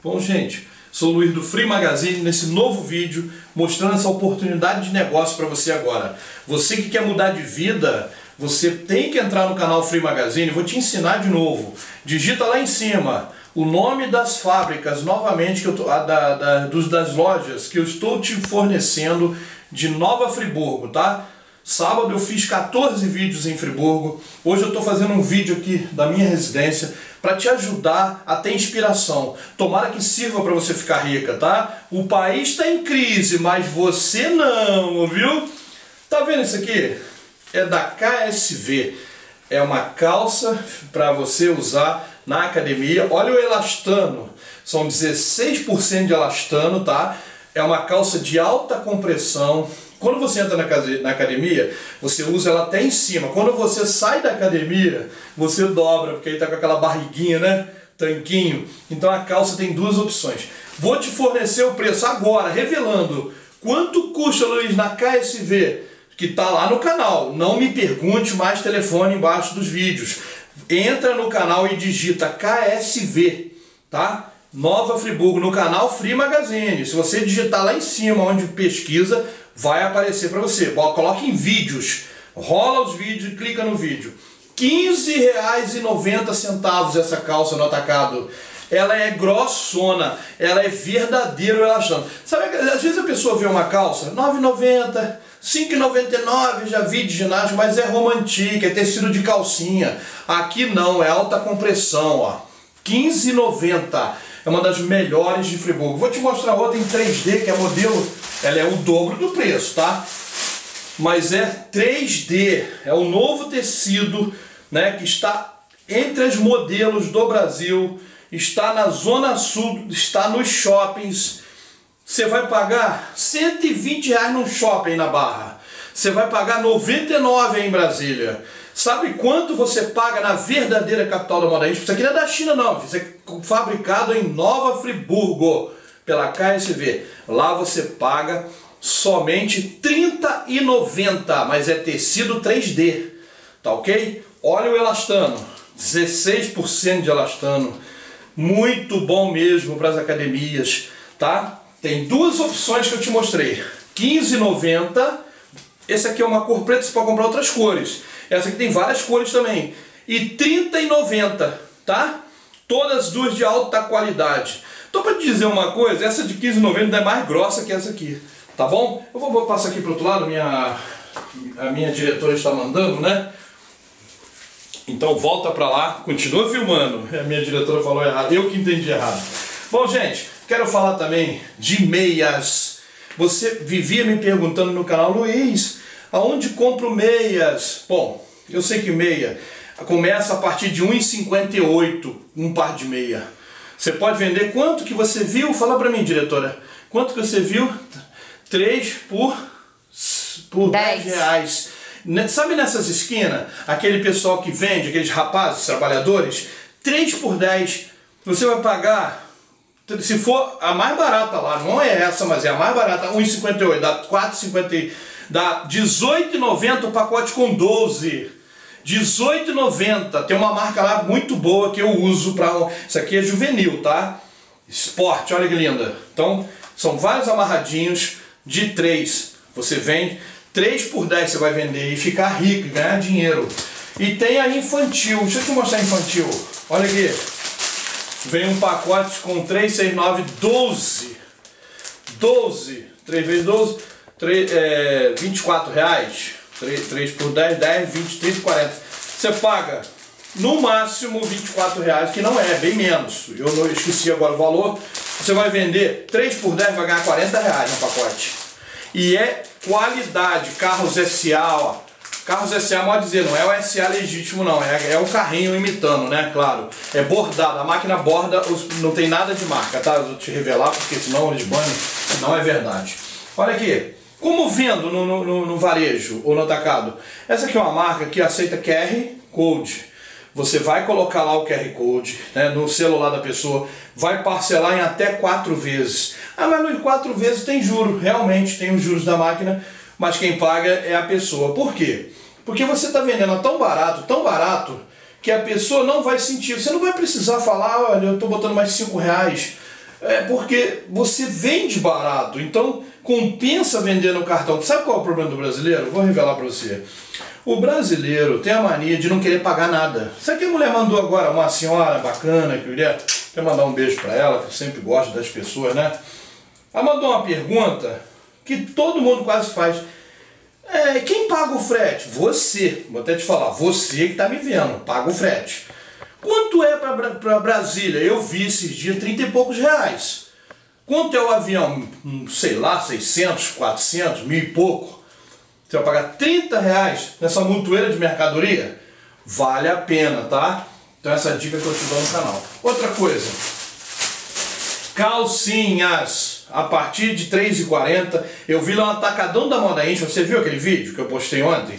Bom, gente, sou o Luiz do Free Magazine nesse novo vídeo mostrando essa oportunidade de negócio para você agora. Você que quer mudar de vida, você tem que entrar no canal Free Magazine, vou te ensinar de novo. Digita lá em cima o nome das fábricas, novamente, que eu tô, da, da, dos, das lojas que eu estou te fornecendo de Nova Friburgo, tá? Sábado eu fiz 14 vídeos em Friburgo. Hoje eu estou fazendo um vídeo aqui da minha residência para te ajudar a ter inspiração. Tomara que sirva para você ficar rica, tá? O país está em crise, mas você não, viu? Tá vendo isso aqui? É da KSV. É uma calça para você usar na academia. Olha o elastano. São 16% de elastano, tá? É uma calça de alta compressão, quando você entra na academia, você usa ela até em cima. Quando você sai da academia, você dobra, porque aí tá com aquela barriguinha, né? Tanquinho. Então a calça tem duas opções. Vou te fornecer o preço agora, revelando quanto custa, Luiz, na KSV, que está lá no canal. Não me pergunte mais telefone embaixo dos vídeos. Entra no canal e digita KSV, tá? Nova Friburgo, no canal Free Magazine. Se você digitar lá em cima, onde pesquisa, vai aparecer para você. Coloque em vídeos, rola os vídeos e clica no vídeo. R$ 15,90 essa calça no atacado. Ela é grossona, ela é verdadeiro relaxante. Sabe, às vezes a pessoa vê uma calça, R$ 9,90, R$ 5,99, já vi de ginásio, mas é romantica, é tecido de calcinha. Aqui não, é alta compressão, ó. R$ 15,90. É uma das melhores de Friburgo. Vou te mostrar outra em 3D, que é modelo ela é o dobro do preço, tá? Mas é 3D, é o novo tecido, né, que está entre os modelos do Brasil, está na zona sul, está nos shoppings. Você vai pagar 120 reais num shopping na Barra. Você vai pagar 99 em Brasília. Sabe quanto você paga na verdadeira capital da moda? Isso aqui não é da China não, isso é fabricado em Nova Friburgo pela KSV. Lá você paga somente R$ 30,90, mas é tecido 3D, tá ok? Olha o elastano, 16% de elastano, muito bom mesmo para as academias, tá? Tem duas opções que eu te mostrei, R$ 15,90, esse aqui é uma cor preta, você pode comprar outras cores, essa aqui tem várias cores também, e R$ 30,90, tá? Todas duas de alta qualidade. Então para te dizer uma coisa, essa de 15,90 é mais grossa que essa aqui, tá bom? Eu vou, passar aqui para outro lado, minha, a minha diretora está mandando, né? Então volta para lá, continua filmando. A minha diretora falou errado, eu que entendi errado. Bom, gente, quero falar também de meias. Você vivia me perguntando no canal, Luiz, aonde compro meias? Bom, eu sei que meia começa a partir de 1,58 um par de meia. Você pode vender quanto que você viu? Fala para mim, diretora. Quanto que você viu? 3 por, por 10 reais. Sabe nessas esquinas, aquele pessoal que vende, aqueles rapazes, trabalhadores, 3 por 10, você vai pagar, se for a mais barata lá, não é essa, mas é a mais barata, 1,58, dá 4,50, dá 18,90 o pacote com 12. 18,90. Tem uma marca lá muito boa que eu uso para. Isso aqui é juvenil, tá? Esporte, olha que linda. Então, são vários amarradinhos de 3. Você vende 3 por 10 você vai vender e ficar rico ganhar dinheiro. E tem a infantil. Deixa eu te mostrar a infantil. Olha aqui. Vem um pacote com 3, 6, 9, 12. 12. 3 vezes 12, 3, é, 24 reais. 3, 3 por 10, 10, 20, 30, 40. Você paga no máximo 24 reais, que não é, bem menos. Eu não esqueci agora o valor. Você vai vender 3 por 10, vai ganhar 40 reais no pacote. E é qualidade, carros SA, ó. Carros SA, pode dizer, não é o SA legítimo não, é, é o carrinho imitando, né, claro. É bordado, a máquina borda, não tem nada de marca, tá? Eu vou te revelar, porque senão eles banham, não é verdade. Olha aqui, como vendo no, no, no, varejo ou no atacado? Essa aqui é uma marca que aceita QR Code. Você vai colocar lá o QR Code né, no celular da pessoa, vai parcelar em até quatro vezes. Ah, mas em quatro vezes tem juro, realmente tem os juros da máquina, mas quem paga é a pessoa. Por quê? Porque você está vendendo tão barato, tão barato, que a pessoa não vai sentir. Você não vai precisar falar, olha, eu estou botando mais cinco reais É porque você vende barato, então compensa vender no cartão. Sabe qual é o problema do brasileiro? Vou revelar para você. O brasileiro tem a mania de não querer pagar nada. Sabe que a mulher mandou agora uma senhora bacana que eu queria, queria mandar um beijo para ela, que eu sempre gosto das pessoas, né? Ela mandou uma pergunta que todo mundo quase faz. É, quem paga o frete? Você. Vou até te falar, você que está me vendo, paga o frete. Quanto é para Brasília? Eu vi esses dias 30 e poucos reais. Quanto é o avião? Sei lá, 600, 400, mil e pouco. Você vai pagar 30 reais nessa montoeira de mercadoria? Vale a pena, tá? Então essa dica que eu te dou no canal. Outra coisa. Calcinhas. A partir de 3,40. Eu vi lá no Atacadão da Moda Íntima. Você viu aquele vídeo que eu postei ontem?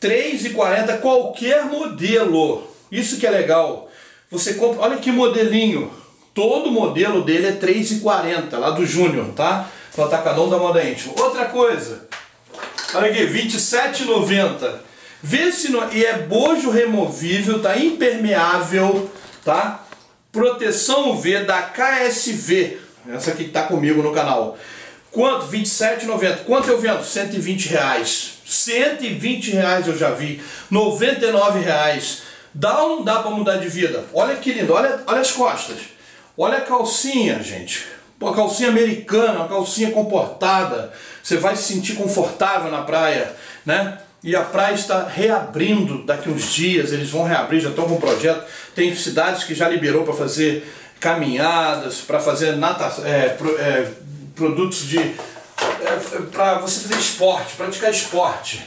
3,40 qualquer modelo. Isso que é legal. Você compra, olha que modelinho. Todo modelo dele é 3,40, lá do Júnior, tá? No Atacadão da Moda Íntima. Outra coisa. Olha aqui, 27,90. Vê se não, e é bojo removível, tá impermeável, tá? Proteção UV da KSV. Essa aqui que tá comigo no canal. Quanto? 27,90. Quanto eu vendo? 120 reais. 120 reais eu já vi. 99 reais. Dá ou não dá para mudar de vida? Olha que lindo, olha, olha as costas. Olha a calcinha, gente. Uma calcinha americana, uma calcinha comportada. Você vai se sentir confortável na praia, né? E a praia está reabrindo daqui uns dias, eles vão reabrir, já estão com um projeto. Tem cidades que já liberou para fazer caminhadas, para fazer natação, é, pro, é, produtos de. É, para você fazer esporte, praticar esporte.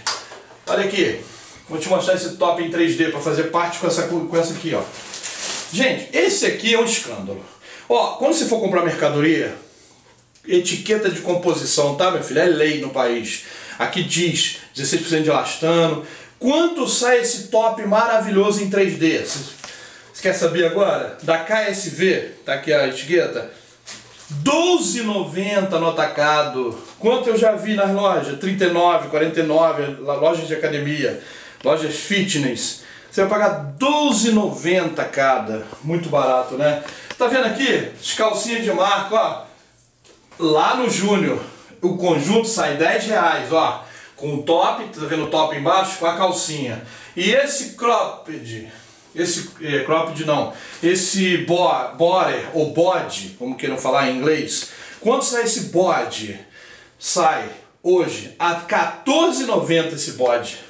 Olha aqui, Vou te mostrar esse top em 3D para fazer parte com essa, com essa aqui, ó. Gente, esse aqui é um escândalo. Ó, quando você for comprar mercadoria, etiqueta de composição, tá, meu filho? É lei no país. Aqui diz 16% de elastano. Quanto sai esse top maravilhoso em 3D? Você quer saber agora? Da KSV, tá aqui a etiqueta. 12,90 no atacado. Quanto eu já vi nas lojas? 39, 49, lojas de academia lojas fitness. Você vai pagar 12,90 cada. Muito barato, né? Tá vendo aqui? As calcinhas de marca, ó. Lá no Júnior, o conjunto sai 10 reais, ó. Com o top, tá vendo o top embaixo? Com a calcinha. E esse cropped, esse é, cropped não, esse bo, ou bode, como queiram falar em inglês. Quanto sai esse bode? Sai hoje a 14,90 esse bode.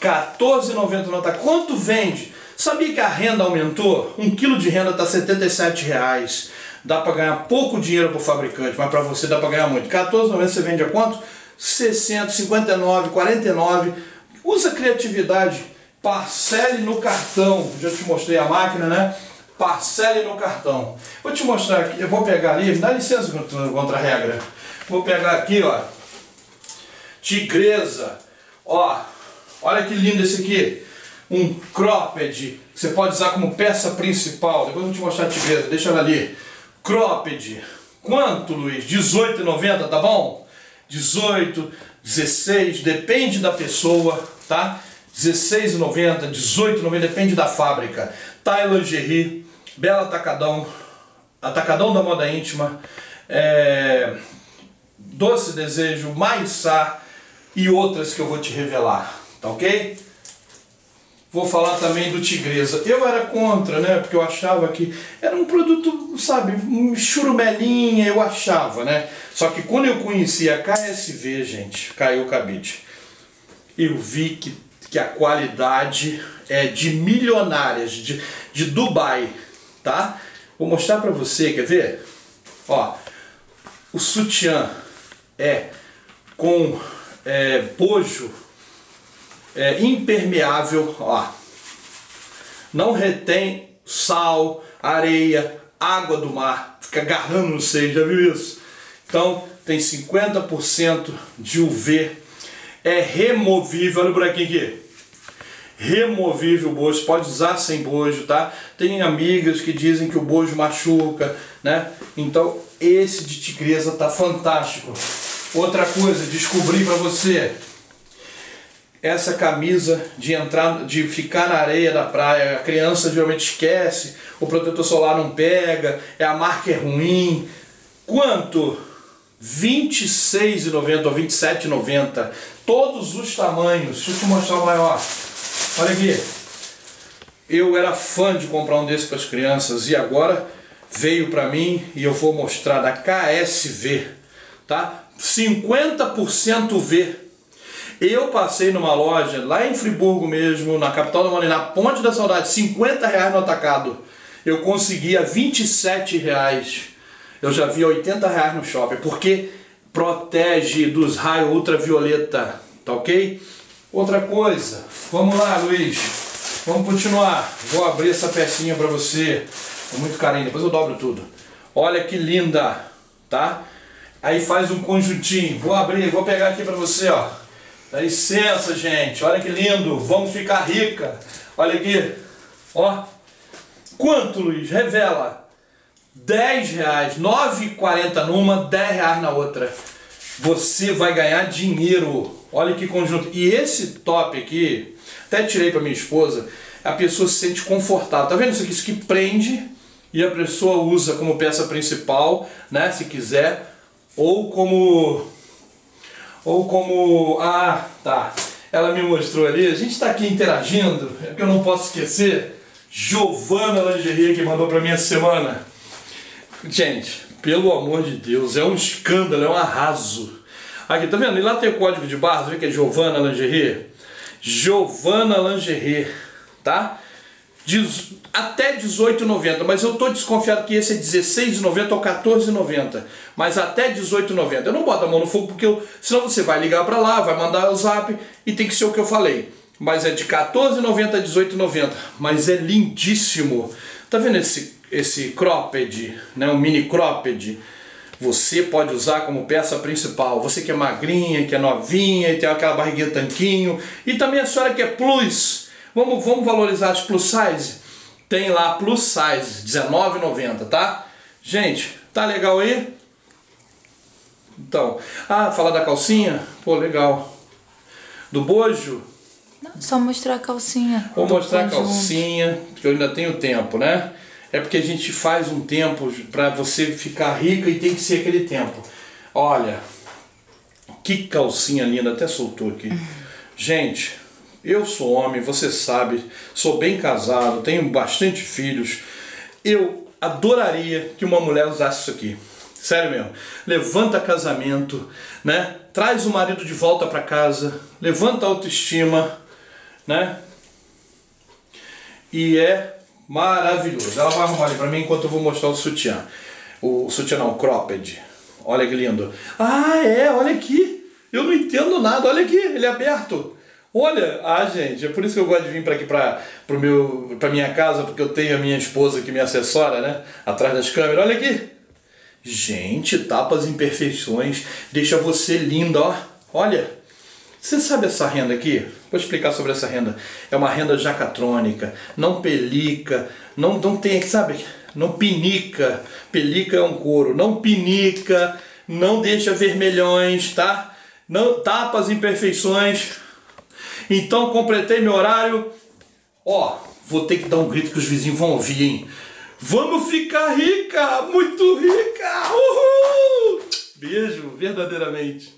14,90 nota. Quanto vende? Sabia que a renda aumentou? Um quilo de renda está 77 reais. Dá para ganhar pouco dinheiro para o fabricante, mas para você dá para ganhar muito. 14,90 você vende a quanto? 60, 59, 49. Usa criatividade. Parcele no cartão. Já te mostrei a máquina, né? Parcele no cartão. Vou te mostrar aqui. Eu vou pegar ali. Dá licença contra a regra. Vou pegar aqui, ó. Tigresa. Ó, Olha que lindo esse aqui. Um cropped, você pode usar como peça principal. Depois eu vou te mostrar a tigresa, deixa ela ali. Cropped. Quanto, Luiz? 18,90, tá bom? 18, 16, depende da pessoa, tá? 16,90, 18,90, depende da fábrica. Thai Lingerie, Bela Atacadão, Atacadão da Moda Íntima, é, Doce Desejo, Maissá e outras que eu vou te revelar. Tá ok? Vou falar também do Tigresa. Eu era contra, né? Porque eu achava que era um produto, sabe, um churumelinha, eu achava, né? Só que quando eu conheci a KSV, gente, caiu o cabide. Eu vi que, que a qualidade é de milionárias, de, de Dubai, tá? Vou mostrar pra você, quer ver? Ó, o sutiã é com é, bojo é, impermeável, ó. Não retém sal, areia, água do mar, fica agarrando no seio, já viu isso? Então tem 50% de UV, é removível, olha o buraquinho aqui. Removível o bojo, pode usar sem bojo, tá? Tem amigas que dizem que o bojo machuca, né? Então esse de tigresa tá fantástico. Outra coisa, descobri para você, essa camisa de entrar, de ficar na areia da praia. A criança geralmente esquece, o protetor solar não pega, é a marca é ruim. Quanto? R$ 26,90 ou R$ 27,90. Todos os tamanhos. Deixa eu te mostrar o maior. Olha aqui. Eu era fã de comprar um desses para as crianças e agora veio para mim e eu vou mostrar da KSV, tá? 50% V. Eu passei numa loja lá em Friburgo mesmo, na capital do Mali, na Ponte da Saudade, 50 reais no atacado. Eu conseguia 27 reais. Eu já vi 80 reais no shopping, porque protege dos raios ultravioleta, tá ok? Outra coisa, vamos lá Luiz, vamos continuar. Vou abrir essa pecinha para você, com muito carinho, depois eu dobro tudo. Olha que linda, tá? Aí faz um conjuntinho. Vou abrir, vou pegar aqui para você, ó. Dá licença, gente. Olha que lindo. Vamos ficar rica. Olha aqui. Ó. Quanto, Luiz? Revela. 10 reais. 9,40 numa, 10 reais na outra. Você vai ganhar dinheiro. Olha que conjunto. E esse top aqui, até tirei para minha esposa, a pessoa se sente confortável. Tá vendo isso aqui? Isso que prende e a pessoa usa como peça principal, né? Se quiser ou como ou como ah tá ela me mostrou ali a gente está aqui interagindo é eu não posso esquecer Giovana Lingerie que mandou para mim essa semana. Gente pelo amor de Deus é um escândalo é um arraso. Aqui tá vendo? E lá tem o código de barra vê que é Giovana Lingerie? Giovana Lingerie tá até 18,90, mas eu estou desconfiado que esse é 16,90 ou 14,90, mas até 18,90. Eu não boto a mão no fogo porque eu, senão você vai ligar para lá, vai mandar o zap e tem que ser o que eu falei. Mas é de 14,90 a 18,90, mas é lindíssimo. Tá vendo esse esse cropped, né, um mini cropped? Você pode usar como peça principal. Você que é magrinha, que é novinha, e tem aquela barriguinha tanquinho, e também a senhora que é plus, Vamos, vamos valorizar as plus size? Tem lá plus size, R$19,90, tá? Gente, tá legal aí? Então, ah, falar da calcinha? Pô, legal. Do bojo? Não, só mostrar a calcinha. Vou mostrar a calcinha, porque eu ainda tenho tempo, né? É porque a gente faz um tempo para você ficar rica e tem que ser aquele tempo. Olha, que calcinha linda, até soltou aqui. Gente, eu sou homem, você sabe, sou bem casado, tenho bastante filhos. Eu adoraria que uma mulher usasse isso aqui. Sério mesmo. Levanta casamento, né? Traz o marido de volta para casa, levanta a autoestima, né? E é maravilhoso. Ela vai arrumar ali para mim enquanto eu vou mostrar o sutiã. O sutiã não, o cropped. Olha que lindo. Ah, é, olha aqui. Eu não entendo nada. Olha aqui, ele é aberto. Olha, ah gente, é por isso que eu gosto de vir para aqui para para minha casa, porque eu tenho a minha esposa que me assessora, né, atrás das câmeras. Olha aqui. Gente, tapas imperfeições, deixa você linda, ó. Olha. Você sabe essa renda aqui? Vou explicar sobre essa renda. É uma renda jacatrônica, não pelica, não, não tem, sabe? Não pinica. Pelica é um couro. Não pinica, não deixa vermelhões, tá? Não tapa as imperfeições. Então completei meu horário. Ó, vou ter que dar um grito que os vizinhos vão ouvir, hein? Vamos ficar rica! Muito rica! Uhul! Beijo, verdadeiramente.